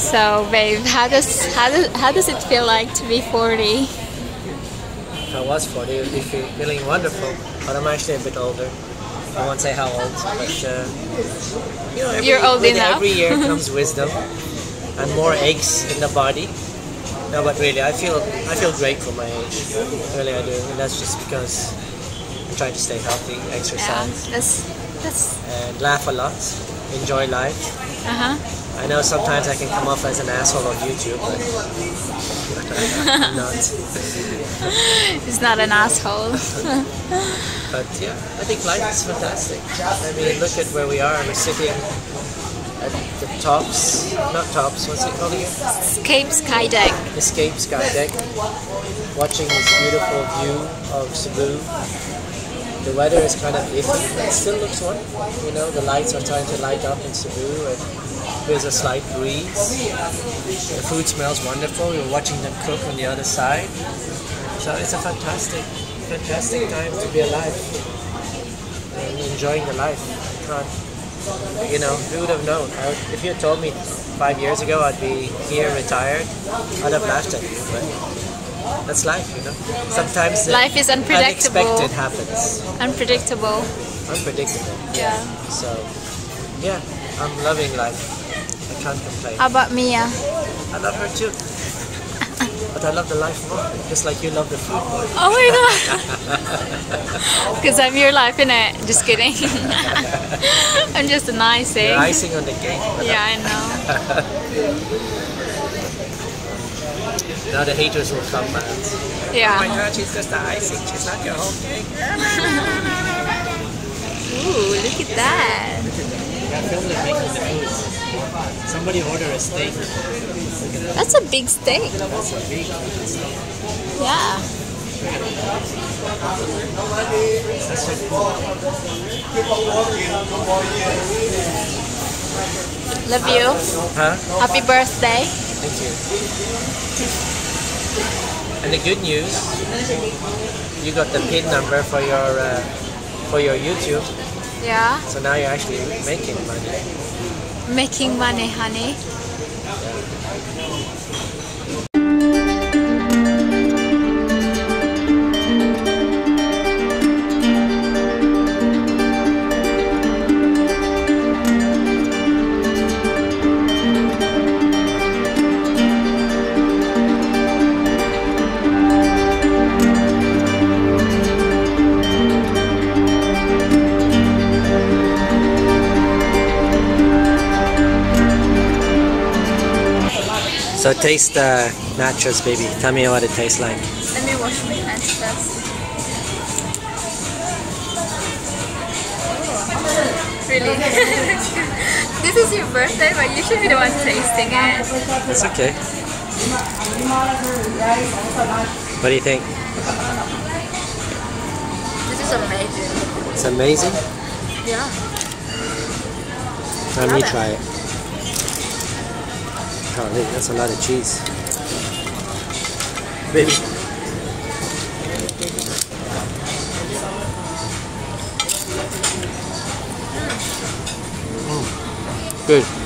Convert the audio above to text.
So, babe, how does how does how does it feel like to be 40? If I was 40, it would be feeling wonderful. But I'm actually a bit older. I won't say how old, but uh, you know, every, You're old enough. Every year comes wisdom and more eggs in the body. No, but really, I feel I feel great for my age. Really, I do, and that's just because I'm trying to stay healthy, Yeah, exercise, that's that's and laugh a lot, enjoy life. Uh huh. I know sometimes I can come off as an asshole on YouTube, but I'm not. He's not an asshole. But yeah, I think life is fantastic. I mean, look at where we are. We're sitting at the tops, not tops, what's it called again? Cape Sky Deck. Escape Sky Deck, watching this beautiful view of Cebu. The weather is kind of iffy, it still looks wonderful. You know, the lights are starting to light up in Cebu, and there's a slight breeze. The food smells wonderful. We're watching them cook on the other side. So it's a fantastic, fantastic time to be alive and enjoying the life. You know, who would have known? If you had told me five years ago I'd be here retired, I'd have laughed at you. But that's life, you know. Sometimes uh, Life is unpredictable. unexpected happens, Unpredictable. unpredictable. Yeah. So, yeah, I'm loving life. I can't complain. How about Mia? I love her too. But I love the life more, just like you love the food more. Oh my god. Because I'm your life in it. Just kidding. I'm just an icing. You're icing on the cake. Yeah, I know. Now the haters will come back. Oh my Yeah. god, she's just the icing. She's not your whole cake. Ooh, look at that. I filmed them making the food. Somebody order a steak. That's a big steak. That's a big steak. Yeah. That's so cool. Love you. Huh? Happy birthday. Thank you. And the good news, you got the PIN number for your uh, for your YouTube, Yeah. so now you're actually making money. Making money, honey. So taste the nachos, baby. Tell me what it tastes like. Let me wash my hands first. Really? this is your birthday, but you should be the one tasting it. It's okay. What do you think? This is amazing. It's amazing. Yeah. Let me try it. Golly, that's a lot of cheese. Baby. Mm. Good.